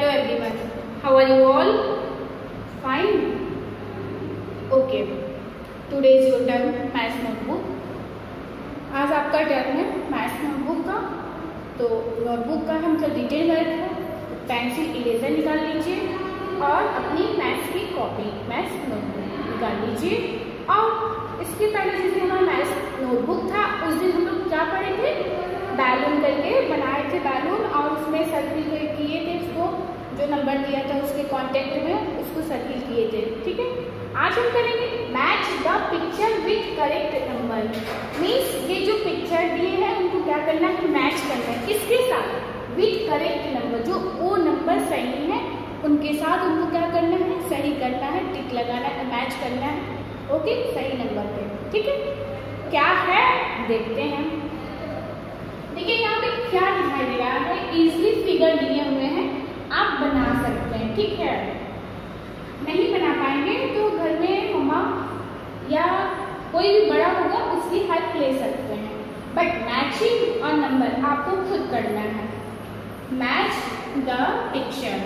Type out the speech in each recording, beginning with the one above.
Hello, everyone. How are you all? Fine. Okay. Today is your turn maths notebook आज आपका turn है maths notebook का तो notebook का हम जो डिटेल वर्क है पेंसिल इरेजर निकाल लीजिए और अपनी मैथ्स की कॉपी मैथ्स नोटबुक निकाल लीजिए और इसके पहले जिस दिन हमारा मैथ्स नोटबुक था, उस दिन हम लोग क्या पढ़े थे बैलून करके बनाए थे बैलून, और उसमें सर्किल किए थे उसको, जो नंबर दिया था उसके कांटेक्ट में, उसको सर्किल किए थे। ठीक है? आज हम करेंगे match the picture with correct number means ये जो पिक्चर दिए हैं, उनको क्या करना है? मैच करना है। किसके साथ? विथ करेक्ट नंबर जो वो नंबर सही है, उनके साथ उनको क्या करना है? सही करना है टिक लगाना है मैच करना है। ओके सही नंबर पे। ठीक है? क्या है? देखते हैं देखिए, यहाँ पे क्या दिखाई दे रहा है? इजली फिगर दिए हुए हैं। आप बना सकते हैं, ठीक है? नहीं बना पाएँगे तो घर में मम्मा या कोई भी बड़ा होगा, उसकी हेल्प ले सकते हैं। बट मैचिंग और नंबर आपको खुद करना है। मैच द पिक्चर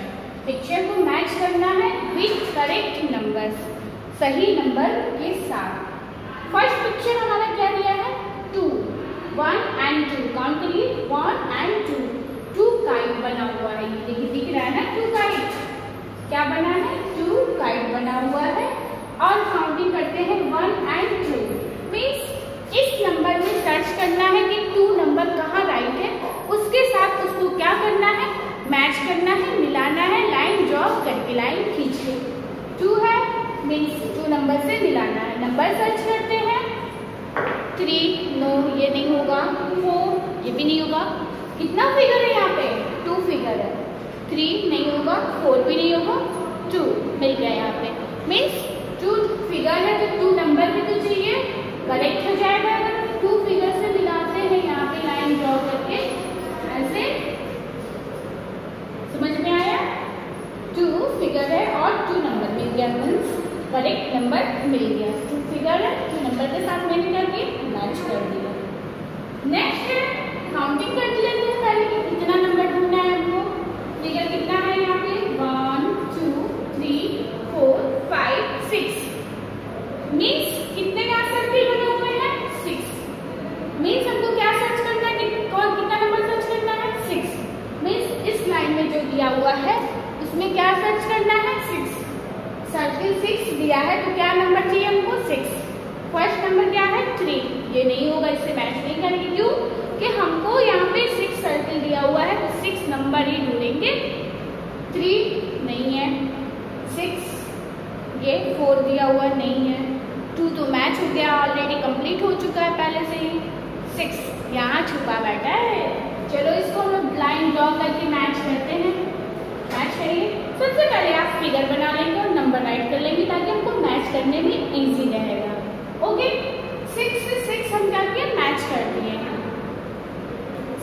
पिक्चर को मैच करना है विथ करेक्ट नंबर सही नंबर के साथ। फ़र्स्ट पिक्चर हमारा क्या दिया है? Two one and two count करिए one and two two kite बना हुआ है। ये देखिए, दिख रहा है ना टू काइट क्या बना है? टू काइट बना हुआ है। और काउंटिंग करते हैं वन एंड टू मीन्स इस नंबर में सर्च करना है कि टू नंबर कहाँ राइट है। उसके साथ उसको क्या करना है? मैच करना है, मिलाना है लाइन ड्रॉ करके लाइन खींच टू है मीन्स टू नंबर से मिलाना है। नंबर सर्च हैं। थ्री नो ये नहीं होगा. फोर ये भी नहीं होगा. कितना फिगर है यहाँ पे? टू फिगर है. थ्री नहीं होगा फोर भी नहीं होगा टू मिल गया यहाँ पे. मीन्स टू फिगर है तो टू नंबर भी तो चाहिए. करेक्ट हो जाएगा अगर टू फिगर से मिलाते हैं यहाँ पे लाइन ड्रॉ करके ऐसे समझ में आया टू फिगर है और टू नंबर मिल गया मीन्स करेक्ट नंबर मिल गया। टू फिगर है टू नंबर के साथ मैंने क्या किया मैच कर दिया। नेक्स्ट है काउंटिंग कर लेते हैं पहले कि कितना नंबर ढूंढना है हमको। फिगर कितना है यहाँ पे? One two three four five six means कितने का सर्किल बने हुए हैं? सिक्स मीन्स हमको क्या सर्च करना है? कि कौन कितना नंबर सर्च करना है? सिक्स मीन्स इस लाइन में जो दिया हुआ है, उसमें क्या सर्च करना है? सिक्स सर्किल सिक्स दिया है तो क्या नंबर चाहिए हमको? सिक्स फ़र्स्ट नंबर क्या है? थ्री ये नहीं होगा, इससे मैच नहीं करेंगे। क्यों? कि हमको यहाँ पे सिक्स सर्किल दिया हुआ है तो सिक्स नंबर ही ढूंढेंगे। थ्री नहीं है. सिक्स ये फोर दिया हुआ नहीं है. टू तो मैच हो गया ऑलरेडी कंप्लीट हो चुका है पहले से ही. सिक्स यहाँ छुपा बैठा है। चलो, इसको हम लोग लाइन ड्रॉ करके मैच करते हैं मैच करिए सबसे पहले आप फिगर बना लेंगे और नंबर राइट कर लेंगे ताकि हमको मैच करने में इजी रहेगा। ओके सिक्स से सिक्स हम क्या किए मैच कर दिए हैं।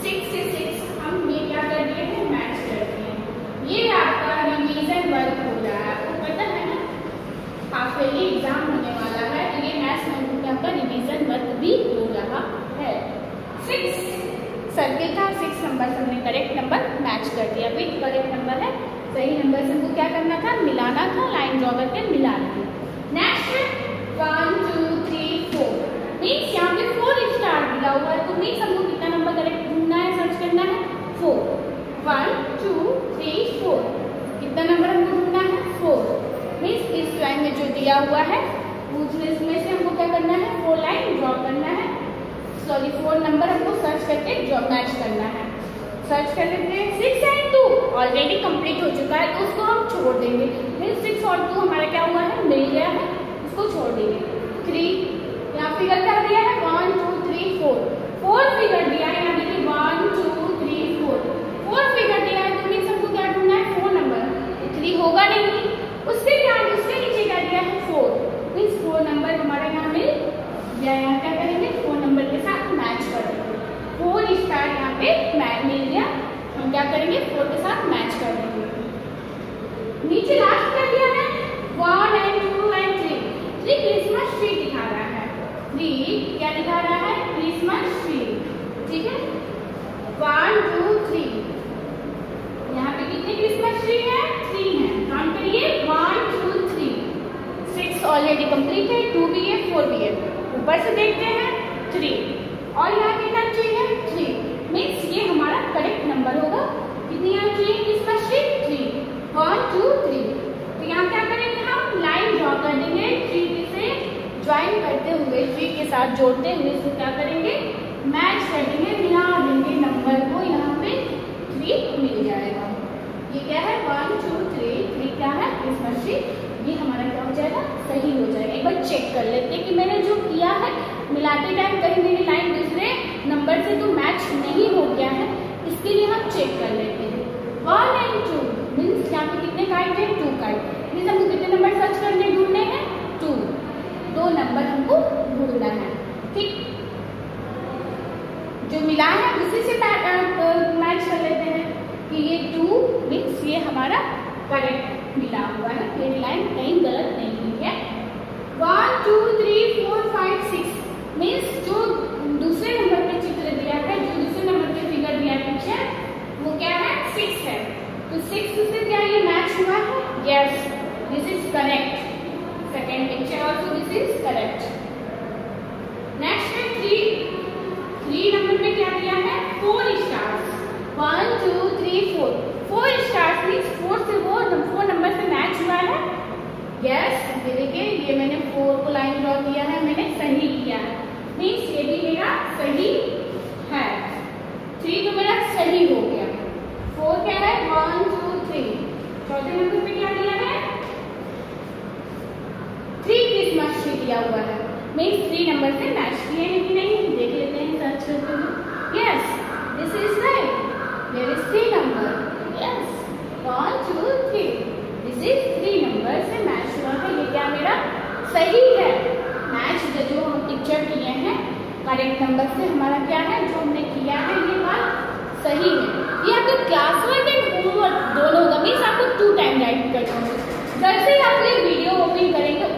सिक्स से सिक्स हम ये क्या कर दिए हैं? मैच कर दिए ये आपका रिवीजन वर्क हो रहा है। आपको पता है ना? हाफ़ ईयरली एग्ज़ाम होने वाला है तो ये मैथ्स में आपका रिवीजन वर्क भी हो रहा है। सिक्स सर्किल था सिक्स नंबर हमने करेक्ट नंबर मैच कर दिया। विथ करेक्ट नंबर है? सही नंबर से हमको क्या करना था? मिलाना था लाइन ड्रॉ करके मिलाना था next one two three four means यहाँ पे फोर स्टार दिया हुआ है। तो मीन्स हमको कितना नंबर करेक्ट ढूंढना है सर्च करना है? Four one two three four कितना नंबर हमको ढूंढना है? फोर मीन्स इस लाइन में जो दिया हुआ है उसमें से हमको क्या करना है? फोर लाइन ड्रॉ करना है। सॉरी फोर नंबर हमको सर्च करके ड्रॉ मैच करना है। सर्च कर लेते हैं। Six and two already complete हो चुका है तो उसको हम छोड़ देंगे। मीन सिक्स और टू हमारा क्या हुआ है? मिल गया है। उसको छोड़ देंगे। थ्री यहाँ फिगर क्या दिया है। One two three four four figure दिया है। यहाँ देखिए one two three four four figure दिया है तो मीन हमको क्या ढूंढना है? फोर नंबर थ्री होगा नहीं। उसके क्या उसके नीचे क्या दिया है? फोर मीन्स फोर नंबर हमारा यहाँ मिल गया। यहाँ क्या करेंगे? फोर नंबर के साथ मैच कर देंगे। फोर स्टार यहाँ पे मिल गया। हम क्या करेंगे? फोर के साथ मैच कर देंगे। नीचे लास्ट कर दिया है? One and two and three three Christmas tree दिखा रहा है। थ्री क्या दिखा रहा है? क्रिसमस ट्री ठीक है? वन टू थ्री यहाँ पे कितने क्रिसमस ट्री है? थ्री है। काम करिए। One two three six already complete है। टू भी है फोर भी है। ऊपर से देखते हैं। जोड़ते हुए इसको क्या करेंगे? मैच कर देंगे मिला देंगे नंबर को यहाँ पे थ्री मिल जाएगा। ये क्या है? वन टू थ्री थ्री क्या है? क्रिसमस ट्री ये हमारा क्या हो जाएगा? सही हो जाएगा। एक बार चेक कर लेते हैं कि मैंने जो किया है, मिलाते टाइम कहीं मेरी लाइन दूसरे नंबर से तो मैच नहीं हो गया है। इसके लिए हम चेक कर लेते हैं। वन एंड टू मीन्स यहाँ पे कितने काइट है? To kite. मीन्स हमको कितने नंबर सर्च करने ढूँढने हैं? टू दो नंबर हमको ढूंढना है। ठीक। जो मिला है, उसी से मैच कर लेते हैं कि ये टू मीन्स ये हमारा करेक्ट मिला हुआ है। मेरी लाइन कहीं गलत नहीं है। One two three four five six means जो दूसरे नंबर पे चित्र दिया है जो दूसरे नंबर पे फिगर दिया है पीछे वो क्या है सिक्स है तो सिक्स से क्या ये मैच हुआ है yes this is correct second picture also this is correct next है थ्री थ्री नंबर पे क्या दिया है four stars one two three four four stars means four से वो फोर नंबर से मैच हुआ है यस ये देखिए ये मैंने फोर को लाइन ड्रॉ किया है मैंने सही किया है। मीन्स ये भी मेरा सही है। थ्री तो मेरा सही हो गया। फोर क्या है? वन टू थ्री चौथे नंबर पे क्या दिया है? थ्री क्रिसमस ट्री दिया हुआ है। मीन्स थ्री नंबर से मैच किए हैं कि नहीं? देख लेते हैं सर्च करते हुए। Yes this is right There is three number. Yes. One, two, three. This is three number से मैच मेरा सही है। मैच जो हम पिक्चर किए हैं करेक्ट नंबर से हमारा क्या है? जो हमने किया है, ये बात सही है। ये आपका क्लास वर्क एंड होमवर्क दोनों होगा मीन्स आपको टू टाइम राइट करना होगा जैसे ही आप ये वीडियो ओपन करेंगे